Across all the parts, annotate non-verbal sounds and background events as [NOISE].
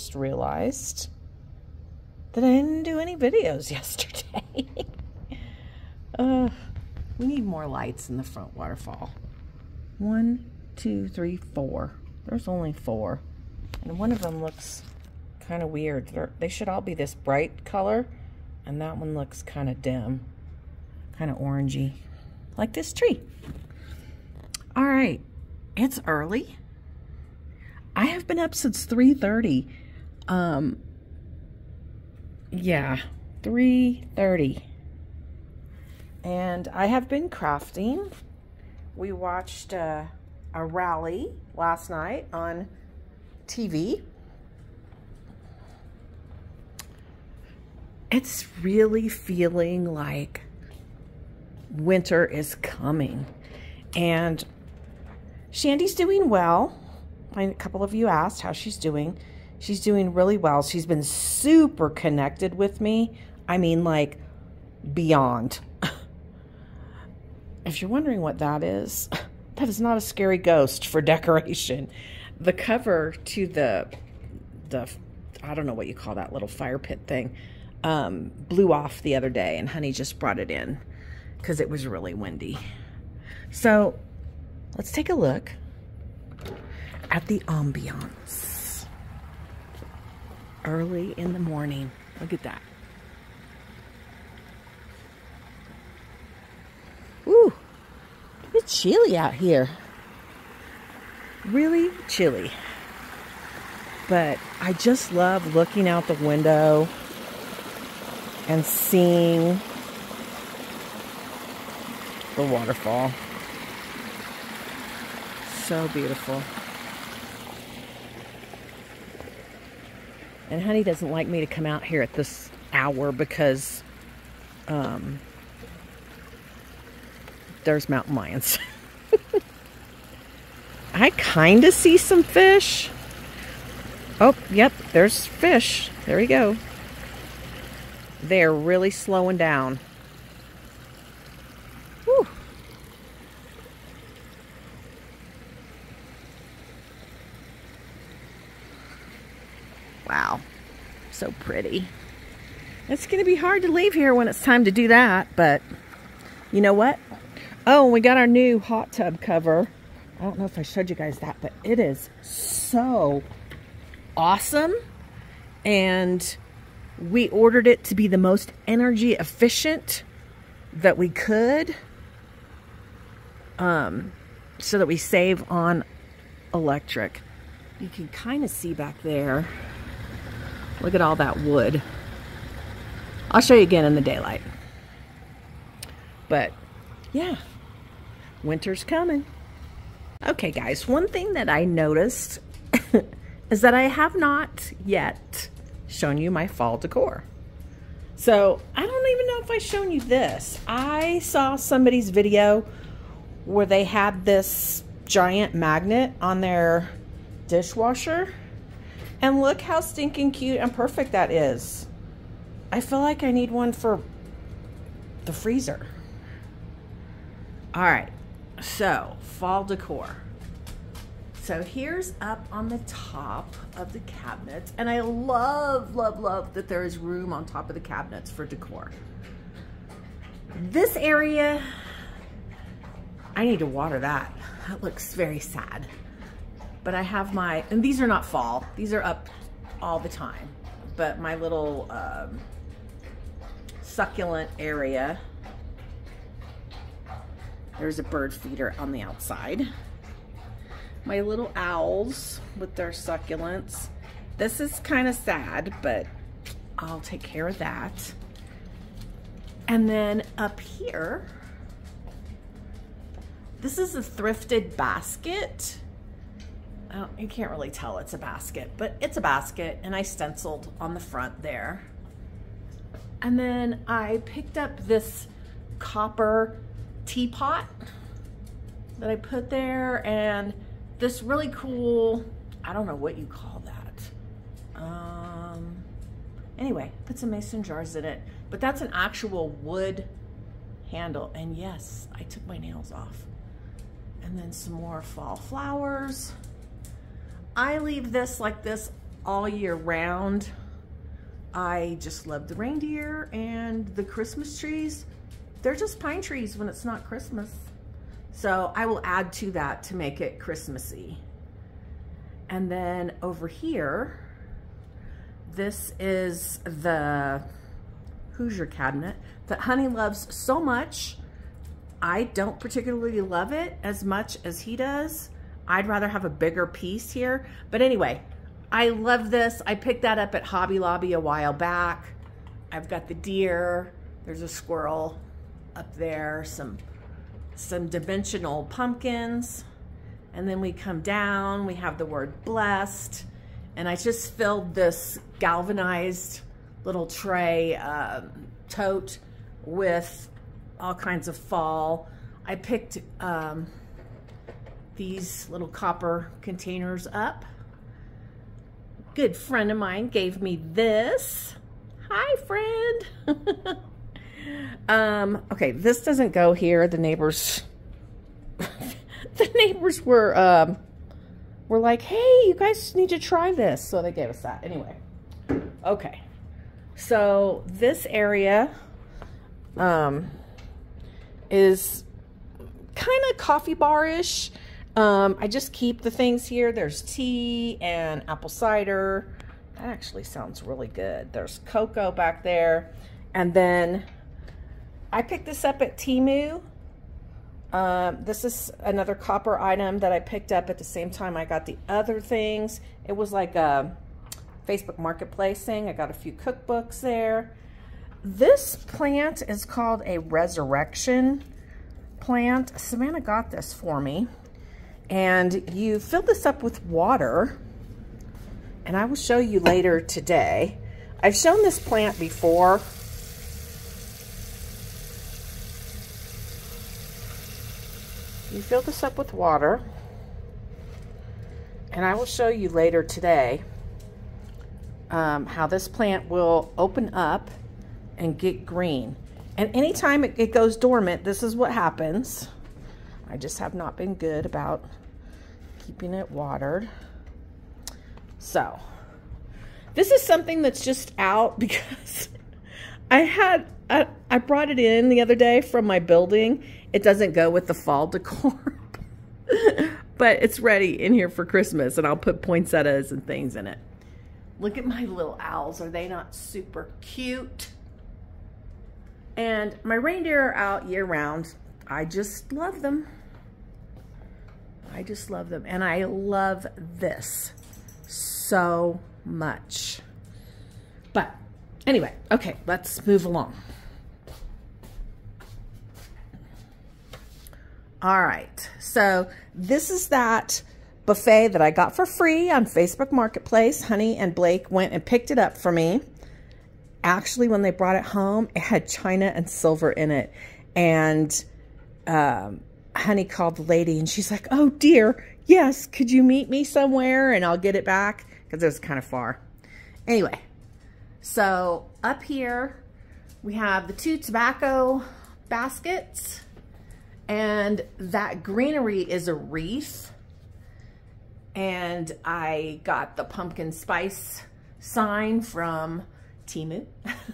just realized that I didn't do any videos [LAUGHS] yesterday. uh, we need more lights in the front waterfall. One, two, three, four. There's only four. And one of them looks kind of weird. They're, they should all be this bright color, and that one looks kind of dim, kind of orangey, like this tree. All right, it's early. I have been up since 3.30. Um, yeah, 3.30. And I have been crafting. We watched uh, a rally last night on TV. It's really feeling like winter is coming. And Shandy's doing well. A couple of you asked how she's doing. She's doing really well. She's been super connected with me. I mean, like, beyond. [LAUGHS] if you're wondering what that is, [LAUGHS] that is not a scary ghost for [LAUGHS] decoration. The cover to the, the I don't know what you call that little fire pit thing, um, blew off the other day, and Honey just brought it in because it was really windy. So let's take a look at the ambiance. Early in the morning. Look at that. Ooh, it's chilly out here. Really chilly. But I just love looking out the window and seeing the waterfall. So beautiful. And Honey doesn't like me to come out here at this hour because um, there's mountain lions. [LAUGHS] I kind of see some fish. Oh, yep, there's fish. There we go. They're really slowing down. Pretty. It's going to be hard to leave here when it's time to do that, but you know what? Oh, we got our new hot tub cover. I don't know if I showed you guys that, but it is so awesome. And we ordered it to be the most energy efficient that we could um, so that we save on electric. You can kind of see back there. Look at all that wood. I'll show you again in the daylight. But yeah, winter's coming. Okay, guys, one thing that I noticed [LAUGHS] is that I have not yet shown you my fall decor. So I don't even know if I've shown you this. I saw somebody's video where they had this giant magnet on their dishwasher. And look how stinking cute and perfect that is. I feel like I need one for the freezer. All right, so fall decor. So here's up on the top of the cabinets. And I love, love, love that there is room on top of the cabinets for decor. This area, I need to water that. That looks very sad. But I have my, and these are not fall. These are up all the time. But my little um, succulent area, there's a bird feeder on the outside my little owls with their succulents. This is kind of sad, but I'll take care of that. And then up here, this is a thrifted basket. You can't really tell it's a basket, but it's a basket and I stenciled on the front there. And then I picked up this copper teapot that I put there and this really cool, I don't know what you call that. Um, anyway, put some mason jars in it, but that's an actual wood handle. And yes, I took my nails off. And then some more fall flowers. I leave this like this all year round. I just love the reindeer and the Christmas trees. They're just pine trees when it's not Christmas. So I will add to that to make it Christmassy. And then over here, this is the Hoosier cabinet that Honey loves so much. I don't particularly love it as much as he does. I'd rather have a bigger piece here. But anyway, I love this. I picked that up at Hobby Lobby a while back. I've got the deer. There's a squirrel up there. Some, some dimensional pumpkins. And then we come down. We have the word blessed. And I just filled this galvanized little tray um, tote with all kinds of fall. I picked um, these little copper containers up. Good friend of mine gave me this. Hi, friend. [LAUGHS] um, okay, this doesn't go here. The neighbors, [LAUGHS] the neighbors were, um, were like, hey, you guys need to try this. So they gave us that. Anyway, okay. So this area um, is kind of coffee bar-ish. Um, I just keep the things here. There's tea and apple cider. That actually sounds really good. There's cocoa back there. And then I picked this up at Temu. Um, this is another copper item that I picked up at the same time I got the other things. It was like a Facebook Marketplace thing. I got a few cookbooks there. This plant is called a resurrection plant. Savannah got this for me. And you fill this up with water. And I will show you later today. I've shown this plant before. You fill this up with water. And I will show you later today um, how this plant will open up and get green. And anytime it, it goes dormant, this is what happens. I just have not been good about keeping it watered. So, this is something that's just out [LAUGHS] because I had, I, I brought it in the other day from my building. It doesn't go with the fall decor, [LAUGHS] but it's ready in here for Christmas and I'll put poinsettias and things in it. Look at my little owls. Are they not super cute? And my reindeer are out year round. I just love them. I just love them. And I love this so much. But anyway, okay, let's move along. All right, so this is that buffet that I got for free on Facebook Marketplace. Honey and Blake went and picked it up for me. Actually, when they brought it home, it had china and silver in it. And um, Honey called the lady and she's like, oh dear, yes, could you meet me somewhere and I'll get it back? Because it was kind of far. Anyway, so up here we have the two tobacco baskets and that greenery is a wreath and I got the pumpkin spice sign from Temu.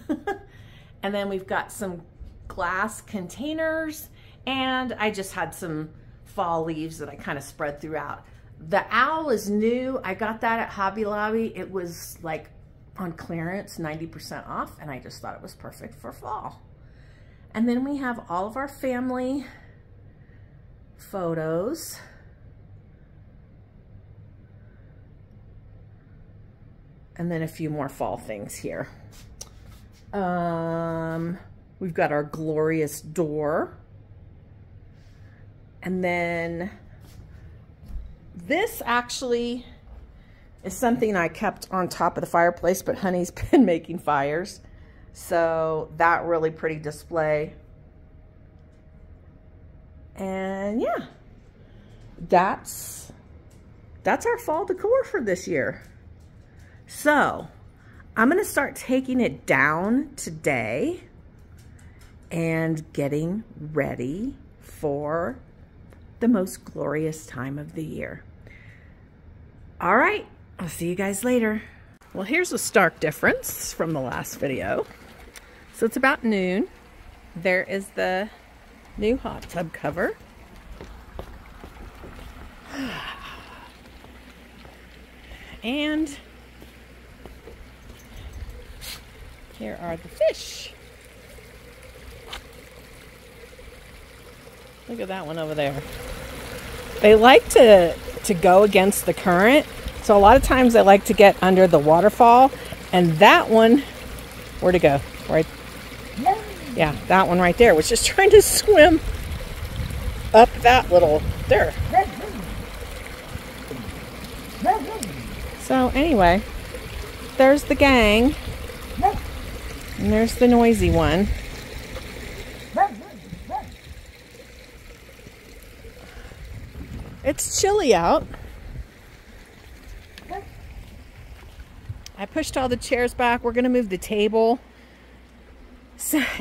[LAUGHS] and then we've got some glass containers and I just had some fall leaves that I kind of spread throughout. The owl is new. I got that at Hobby Lobby. It was like on clearance, 90% off, and I just thought it was perfect for fall. And then we have all of our family photos. and then a few more fall things here. Um, we've got our glorious door. And then this actually is something I kept on top of the fireplace, but Honey's [LAUGHS] been making fires. So that really pretty display. And yeah, that's, that's our fall decor for this year. So I'm to start taking it down today and getting ready for the most glorious time of the year. All right, I'll see you guys later. Well, here's a stark difference from the last video. So it's about noon. There is the new hot tub cover. [SIGHS] And here are the fish. Look at that one over there. They like to, to go against the current. So a lot of times they like to get under the waterfall. And that one, where'd it go? Right. Yeah, that one right there was just [LAUGHS] trying to swim up that little, there. So anyway, there's the gang. And there's the noisy one. It's chilly out. I pushed all the chairs back. We're going to move the table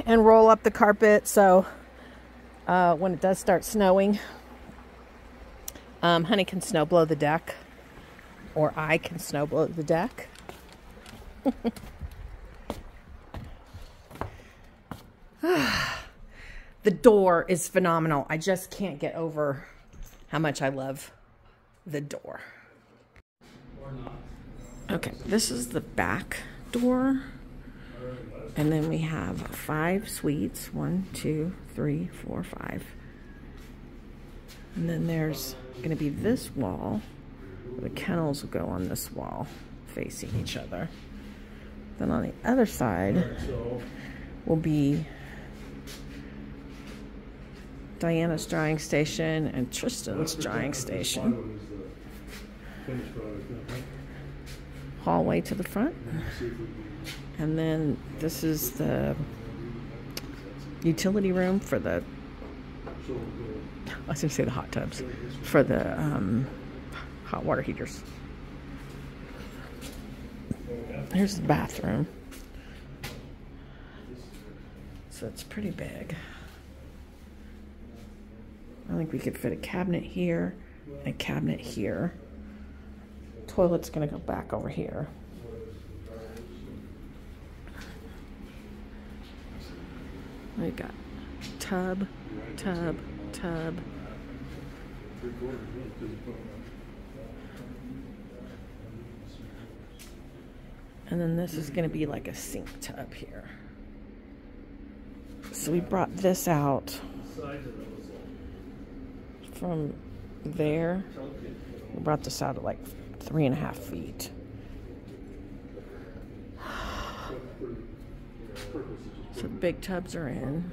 and roll up the carpet so uh, when it does start snowing, um, Honey can snow blow the deck or I can snow blow the deck. [SIGHS] the door is phenomenal. I just can't get over how much I love the door. Okay, this is the back door. And then we have five suites. One, two, three, four, five. And then there's going to be this wall. The kennels will go on this wall, facing each other. Then on the other side will be Diana's drying station and Tristan's drying station. Hallway to the front. And then this is the utility room for the, I was going to say the hot tubs, for the um, hot water heaters. Here's the bathroom. So it's pretty big. I think we could fit a cabinet here, a cabinet here. Toilet's gonna go back over here. We got tub, tub, tub. And then this is to be like a sink tub here. So we brought this out from there. We brought this out at like three and a half feet. [SIGHS] So big tubs are in.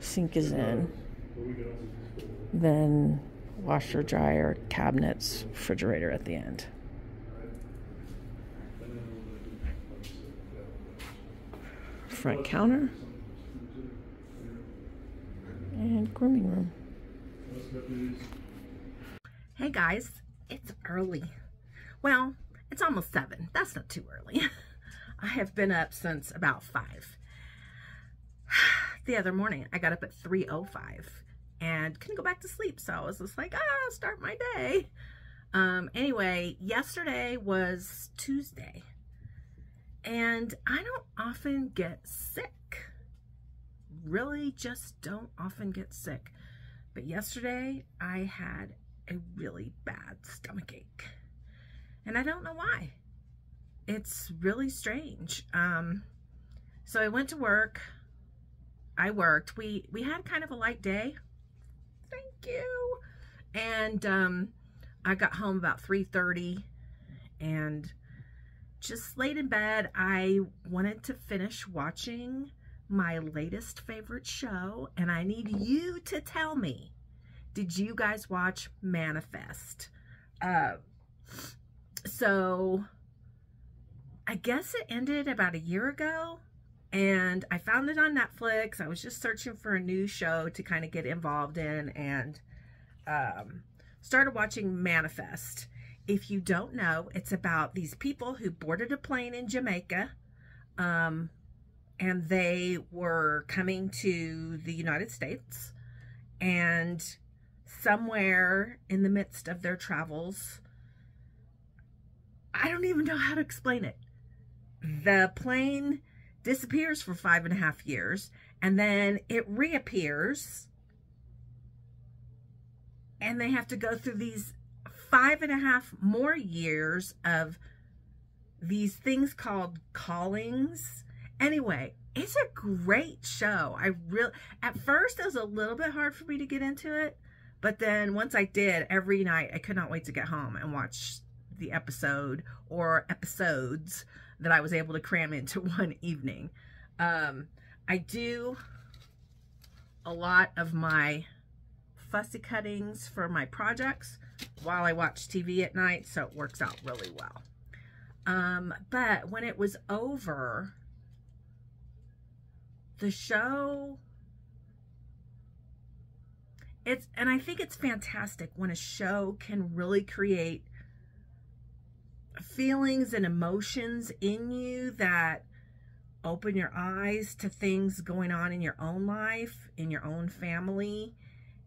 Sink is in. Then washer, dryer, cabinets, refrigerator at the end. front counter and grooming room. Hey guys, it's early. Well, it's almost seven. That's not too early. [LAUGHS] I have been up since about five. [SIGHS] The other morning, I got up at 3.05 and couldn't go back to sleep. So I was just like, ah, start my day. Um, anyway, yesterday was Tuesday and I don't often get sick. Really just don't often get sick. But yesterday I had a really bad stomach ache. And I don't know why. It's really strange. Um, so I went to work. I worked. We we had kind of a light day. Thank you. And um, I got home about 3.30 and just laid in bed, I wanted to finish watching my latest favorite show, and I need you to tell me, did you guys watch Manifest? Uh, so, I guess it ended about a year ago, and I found it on Netflix. I was just searching for a new show to kind of get involved in, and um, started watching Manifest. If you don't know, it's about these people who boarded a plane in Jamaica um, and they were coming to the United States and somewhere in the midst of their travels, I don't even know how to explain it. The plane disappears for five and a half years and then it reappears and they have to go through these five and a half more years of these things called callings. Anyway, it's a great show. I really, at first it was a little bit hard for me to get into it, but then once I did, every night I could not wait to get home and watch the episode or episodes that I was able to cram into [LAUGHS] one evening. Um, I do a lot of my fussy cuttings for my projects while I watch TV at night, so it works out really well. Um, but when it was over, the show it's and I think it's fantastic when a show can really create feelings and emotions in you that open your eyes to things going on in your own life, in your own family,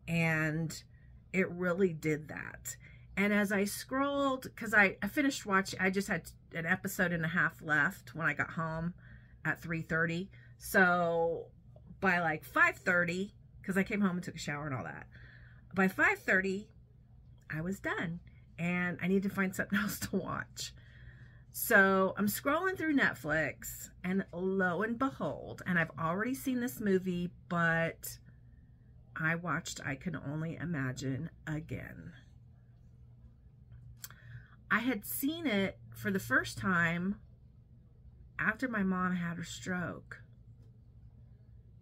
and it really did that. And as I scrolled, because I, I finished watching, I just had an episode and a half left when I got home at 3.30. So by like 5.30, because I came home and took a shower and all that, by 5.30, I was done. And I need to find [LAUGHS] something else to watch. So I'm scrolling through Netflix and lo and behold, and I've already seen this movie, but I watched I Can Only Imagine again. I had seen it for the first time after my mom had her stroke.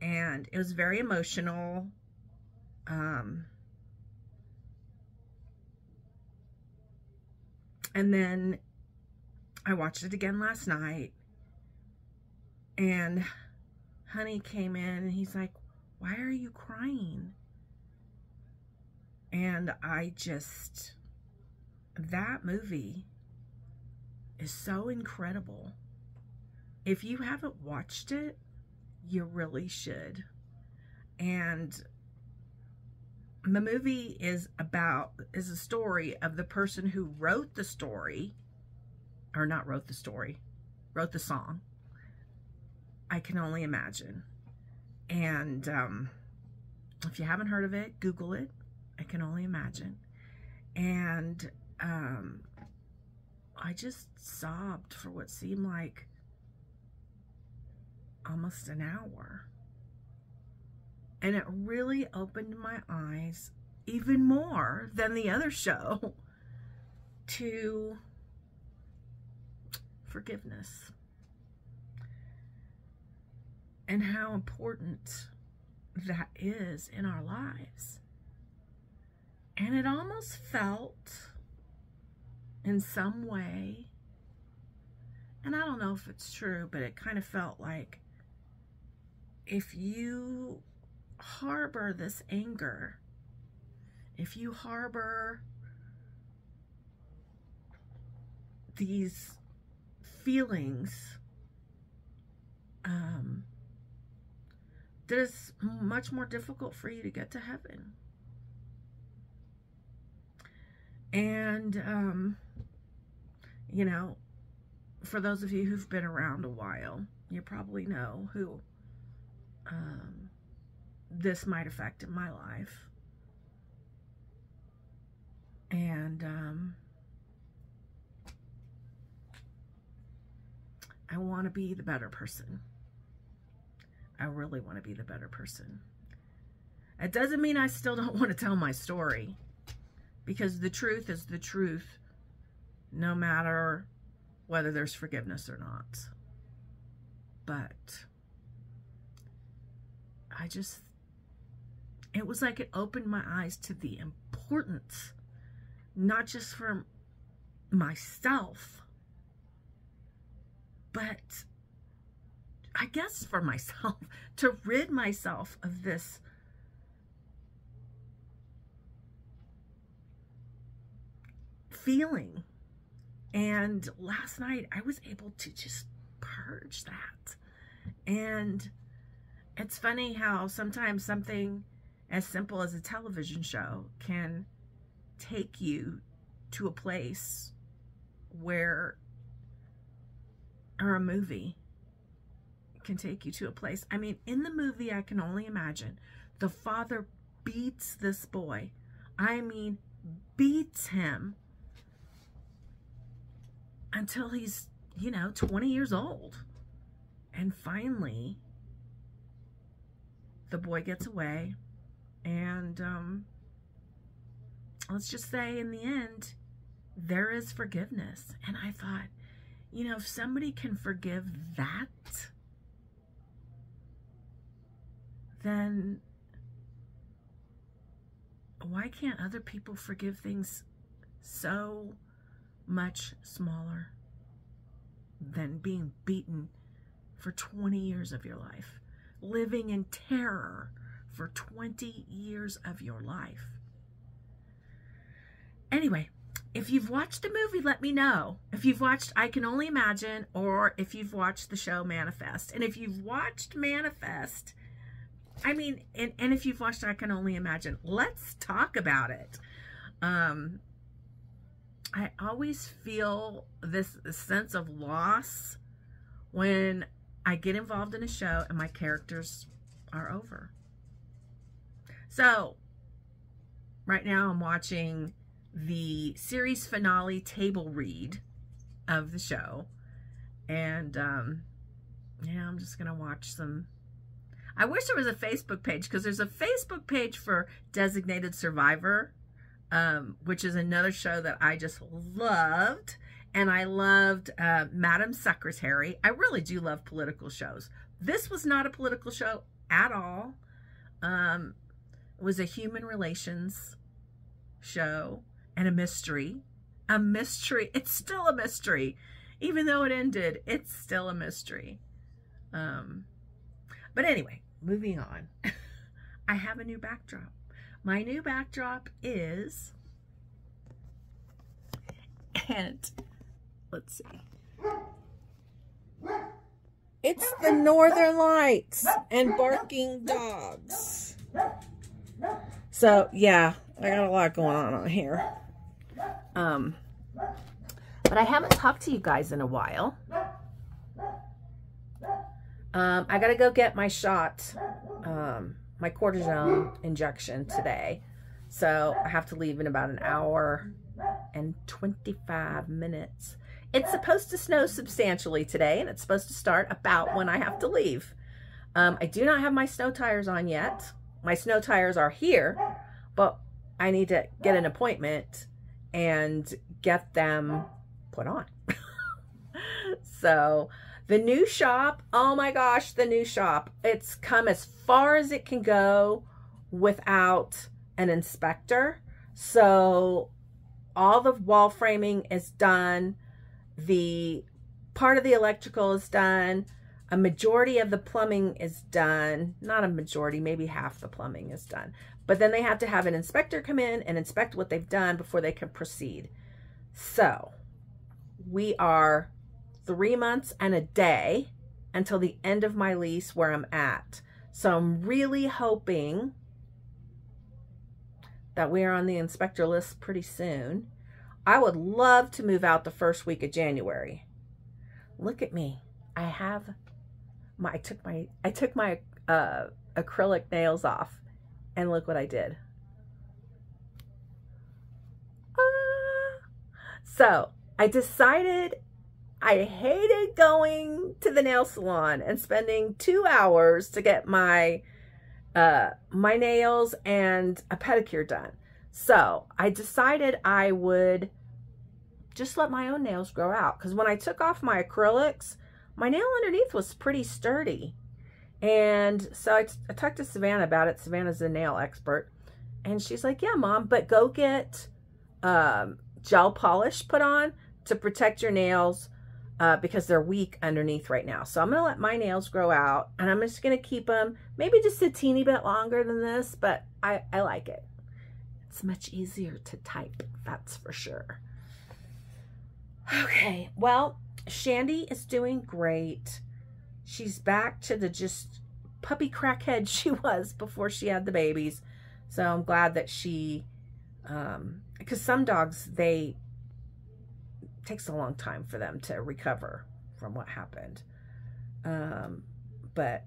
And it was very emotional. Um, and then I watched it again last night. And honey came in and he's like, why are you crying? And I just, that movie is so incredible. If you haven't watched it, you really should. And the movie is about, is a story of the person who wrote the story, or not wrote the story, wrote the song. I can only imagine. And um, if you haven't heard of it, Google it. I can only imagine. And um, I just sobbed for what seemed like almost an hour. And it really opened my eyes even more than the other show [LAUGHS] to forgiveness and how important that is in our lives. And it almost felt in some way, and I don't know if it's true, but it kind of felt like if you harbor this anger, if you harbor these feelings, um, that it's much more difficult for you to get to heaven. And, um, you know, for those of you who've been around a while, you probably know who um, this might affect in my life. And um, I want to be the better person. I really want to be the better person. It doesn't mean I still don't [LAUGHS] want to tell my story because the truth is the truth no matter whether there's forgiveness or not. But I just, it was like it opened my eyes to the importance, not just for myself, but I guess for myself, [LAUGHS] to rid myself of this feeling. And last night I was able to just purge that. And it's funny how sometimes something as simple as a television show can take you to a place where, or a movie can take you to a place. I mean, in the movie, I can only imagine the father beats this boy. I mean, beats him until he's, you know, 20 years old. And finally, the boy gets away. And um, let's just say, in the end, there is forgiveness. And I thought, you know, if somebody can forgive that, then why can't other people forgive things so much smaller than being beaten for 20 years of your life, living in terror for 20 years of your life? Anyway, if you've watched the movie, let me know. If you've watched I Can Only Imagine or if you've watched the show Manifest. And if you've watched Manifest, I mean, and, and if you've watched I Can Only Imagine, let's talk about it. Um, I always feel this sense of loss when I get involved in a show and my characters are over. So, right now I'm watching the series finale table read of the show. And, um, yeah, I'm just going to watch some I wish there was a Facebook page because there's a Facebook page for Designated Survivor, um, which is another show that I just loved. And I loved uh, Madam Secretary. I really do love political shows. This was not a political show at all. Um, it was a human relations show and a mystery. A mystery. [LAUGHS] It's still a mystery. Even though it ended, it's still a mystery. Um, but anyway, moving on. [LAUGHS] I have a new backdrop. My new backdrop is, and let's see. It's the Northern Lights and barking dogs. So, yeah, I got a lot going on on here. Um, but I haven't talked to you guys in a while. Um, I got to go get my shot, um, my cortisone injection today. So I have to leave in about an hour and 25 minutes. It's supposed to snow substantially today, and it's supposed to start about when I have to leave. Um, I do not have my snow tires on yet. My snow tires are here, but I need to get an appointment and get them put on. [LAUGHS] so the new shop, oh my gosh, the new shop. It's come as far as it can go without an inspector. So all the wall framing is done. The part of the electrical is done. A majority of the plumbing is done. Not a majority, maybe half the plumbing is done. But then they have to have an inspector come in and inspect what they've done before they can proceed. So we are three months and a day until the end of my lease where I'm at. So I'm really hoping that we are on the inspector list pretty soon. I would love to move out the first week of January. Look at me. I have my I took my I took my uh, acrylic nails off and look what I did. Ah. So I decided I hated going to the nail salon and spending two hours to get my uh, my nails and a pedicure done. So I decided I would just let my own nails grow out. Because when I took off my acrylics, my nail underneath was pretty sturdy. And so I, I talked to Savannah about it. Savannah's a nail expert. And she's like, yeah, mom, but go get um, gel polish put on to protect your nails uh, because they're weak underneath right now. So I'm going to let my nails grow out and I'm just going to keep them maybe just a teeny bit longer than this, but I, I like it. It's much easier to type, that's for sure. Okay, well, Shandy is doing great. She's back to the just puppy crackhead [LAUGHS] she was before she had the babies. So I'm glad that she, um, because some dogs, they, takes a long time for them to recover from what happened. Um, but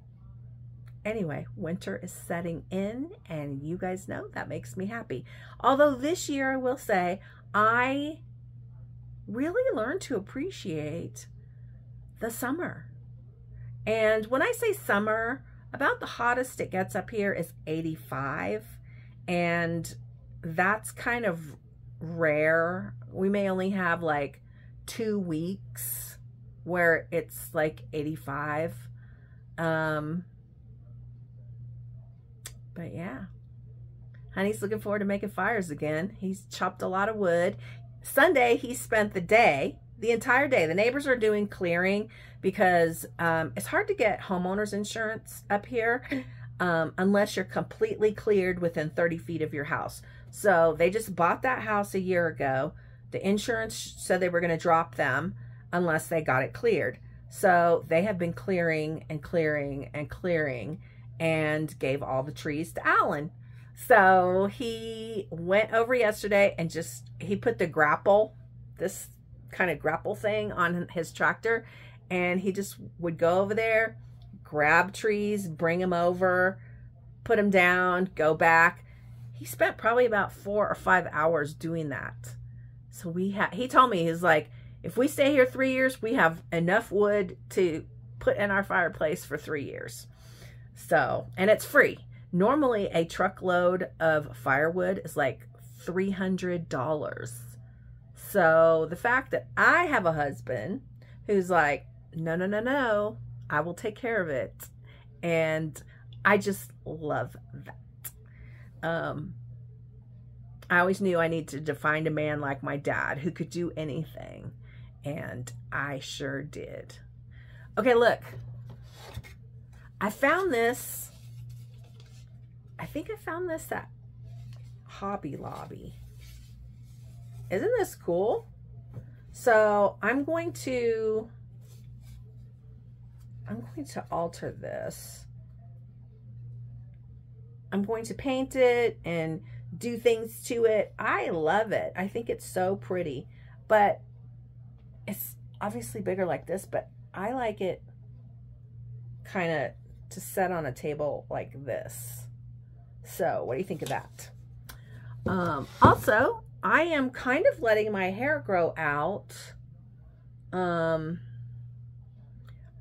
anyway, winter is setting in, and you guys know that makes me happy. Although this year, I will say, I really learned to appreciate the summer. And when I say summer, about the hottest it gets up here is 85. And that's kind of rare. We may only have like two weeks where it's like 85. Um, but yeah. Honey's looking forward to making fires again. He's chopped a lot of wood. Sunday, he spent the day, the entire day. The neighbors are doing clearing because um, it's hard to get homeowners insurance up here [LAUGHS] um, unless you're completely cleared within 30 feet of your house. So they just bought that house a year ago. The insurance said they were going to drop them unless they got it cleared. So they have been clearing and clearing and clearing and gave all the trees to Alan. So he went over yesterday and just, he put the grapple, this kind of grapple thing on his tractor. And he just would go over there, grab trees, bring them over, put them down, go back. He spent probably about four or five hours doing that. So we had, he told me, he's like, if we stay here three years, we have enough wood to put in our fireplace for three years. So, and it's free. Normally a truckload of firewood is like $300. So the fact that I have a husband who's like, no, no, no, no, I will take care of it. And I just love that. Um, I always knew I needed to find a man like my dad who could do anything. And I sure did. Okay, look. I found this. I think I found this at Hobby Lobby. Isn't this cool? So I'm going to, I'm going to alter this. I'm going to paint it and do things to it. I love it. I think it's so pretty, but it's obviously bigger like this, but I like it kind of to set on a table like this. So what do you think of that? Um, also, I am kind of letting my hair grow out. Um,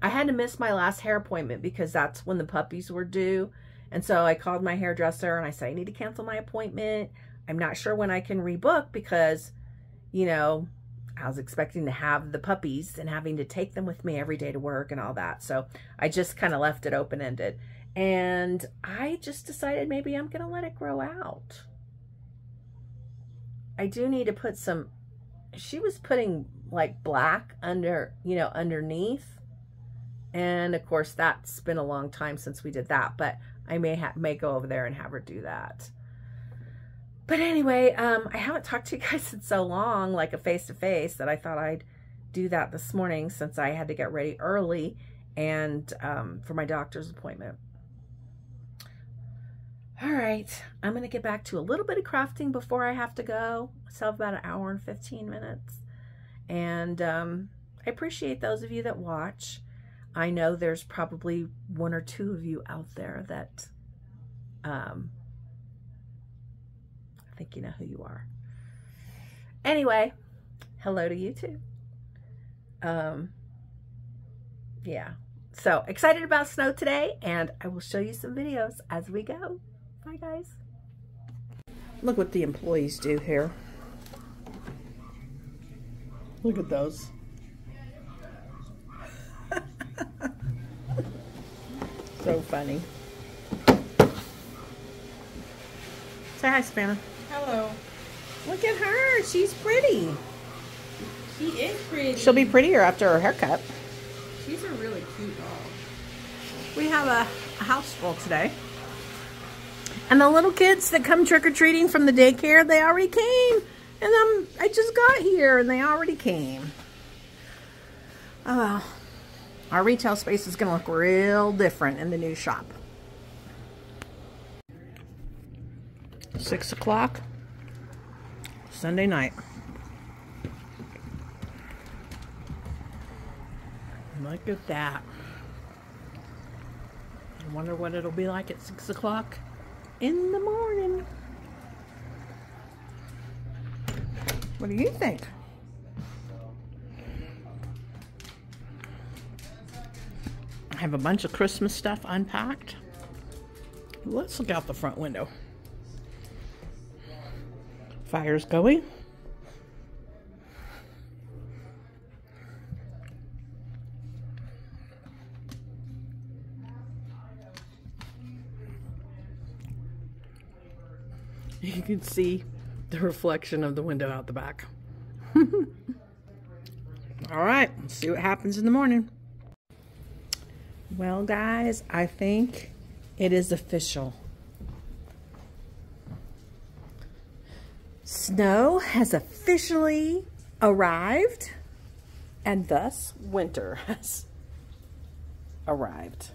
I had to miss my last hair appointment because that's when the puppies were due. And so I called my hairdresser and I said, I need to cancel my appointment. I'm not sure when I can rebook because, you know, I was expecting to have the puppies and having to take them with me every day to work and all that. So I just kind of left it open-ended. And I just decided maybe I'm going to let it grow out. I do need to put some, she was putting like black under, you know, underneath. And of course that's been a long time since we did that, but I may have, may go over there and have her do that. But anyway, um, I haven't talked to you [LAUGHS] guys in so long, like a face-to-face, -face, that I thought I'd do that this morning since I had to get ready early and um, for my doctor's appointment. All right, I'm going to get back to a little bit of crafting before I have to go. So I have about an hour and 15 minutes. And um, I appreciate those of you that watch. I know there's probably one or two of you out there that um, Think you know who you are. Anyway, hello to you too. Um, yeah. So excited about snow today, and I will show you some videos as we go. Bye, guys. Look what the employees do here. Look at those. [LAUGHS] so funny. Say hi, Savannah. Hello. Look at her. She's pretty. She is pretty. She'll be prettier after her haircut. She's a really cute dog. We have a, a house full today. And the little kids that come trick-or-treating from the daycare, they already came. And um, I just got here and they already came. Oh, our retail space is going to look real different in the new shop. Six o'clock, Sunday night. Look at that. I wonder what it'll be like at six o'clock in the morning. What do you think? I have a bunch of Christmas stuff unpacked. Let's look out the front window. Fire's going. You can see the reflection of the window out the back. [LAUGHS] All right, let's see what happens in the morning. Well, guys, I think it is official. Snow has officially arrived, and thus winter [LAUGHS] has arrived.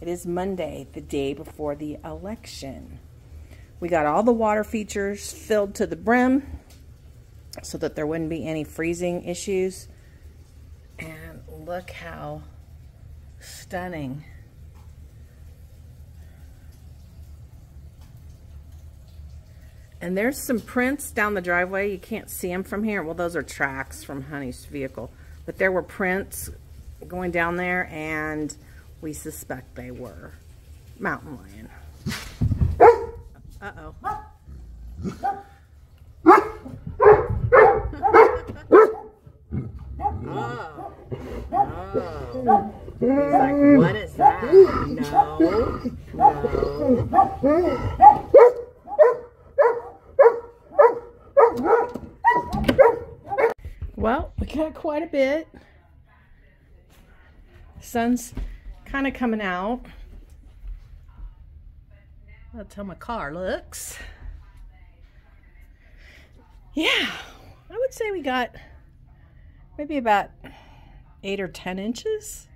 It is Monday, the day before the election. We got all the water features filled to the brim so that there wouldn't be any freezing issues. And look how stunning. And there's some prints down the driveway. You can't see them from here. Well, those are tracks from Honey's vehicle. But there were prints going down there, and we suspect they were mountain lion. Uh-oh. oh. Oh. He's like, what is that? No. No. [LAUGHS] Well, we got quite a bit. Sun's kind of coming out. That's how my car looks. Yeah, I would say we got maybe about eight or 10 inches.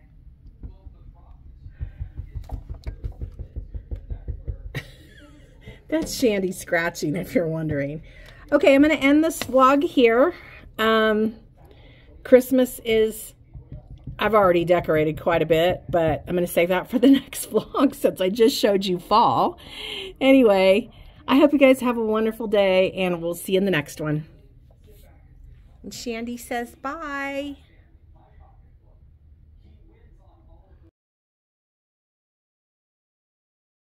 [LAUGHS] That's Shandy scratching if you're wondering. Okay, I'm going to end this vlog here. Um, Christmas is I've already decorated quite a bit, but I'm going to save that for the [LAUGHS] next vlog since I just showed you fall. Anyway, I hope you guys have a wonderful day, and we'll see you in the next one. And Shandy says bye.